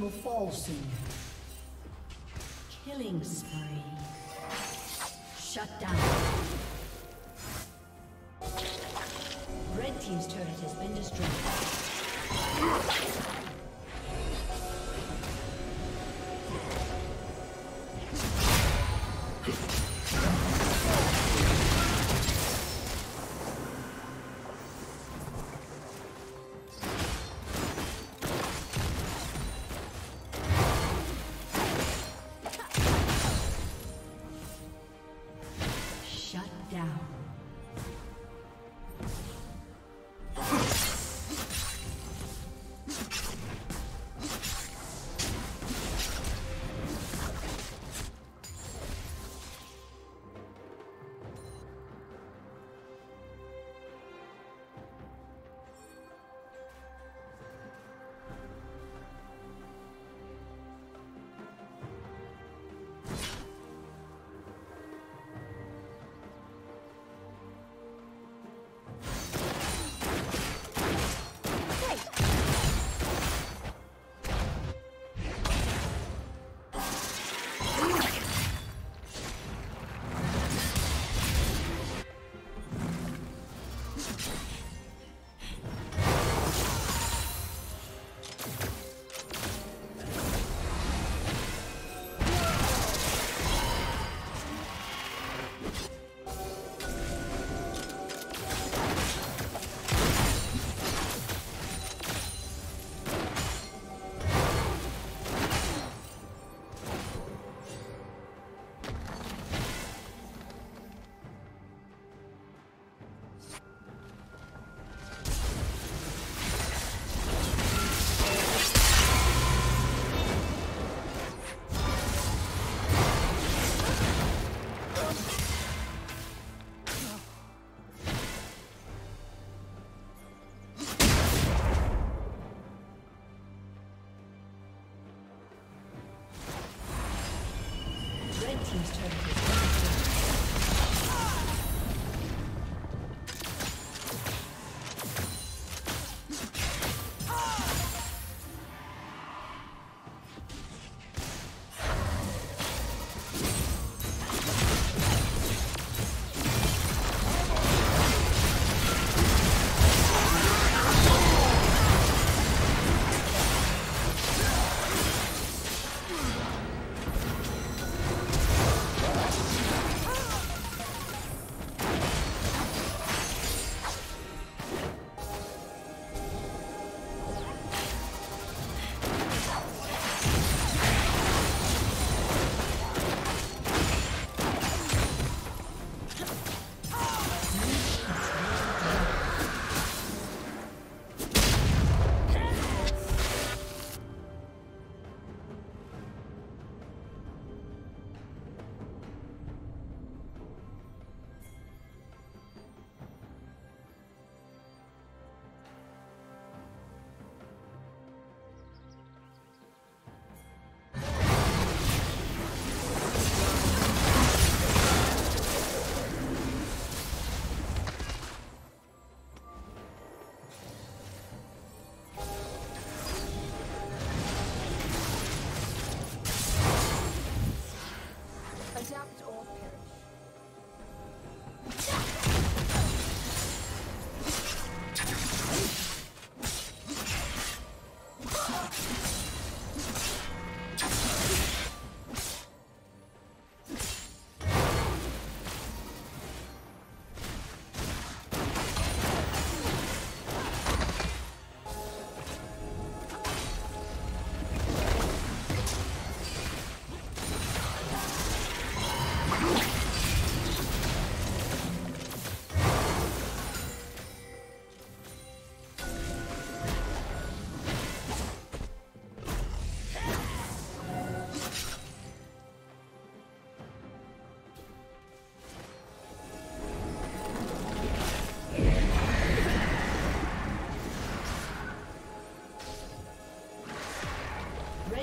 will fall soon. Killing spree. Shut down.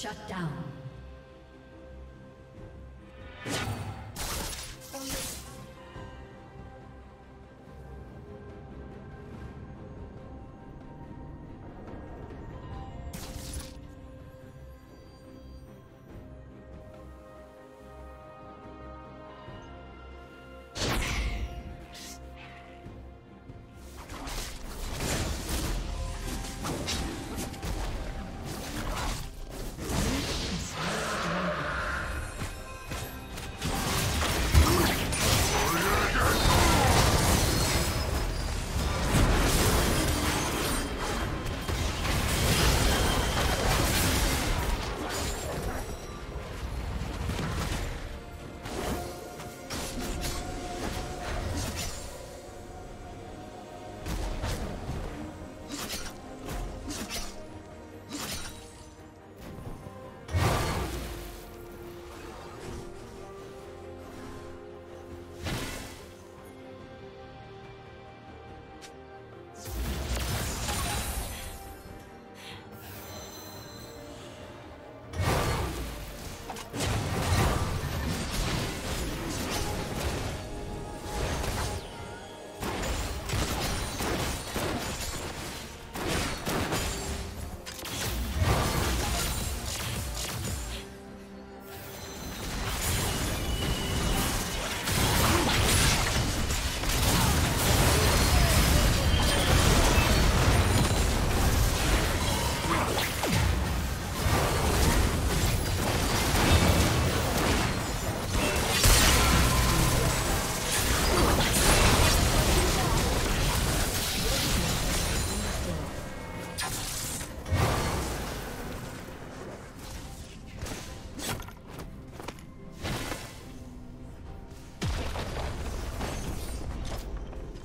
Shut down.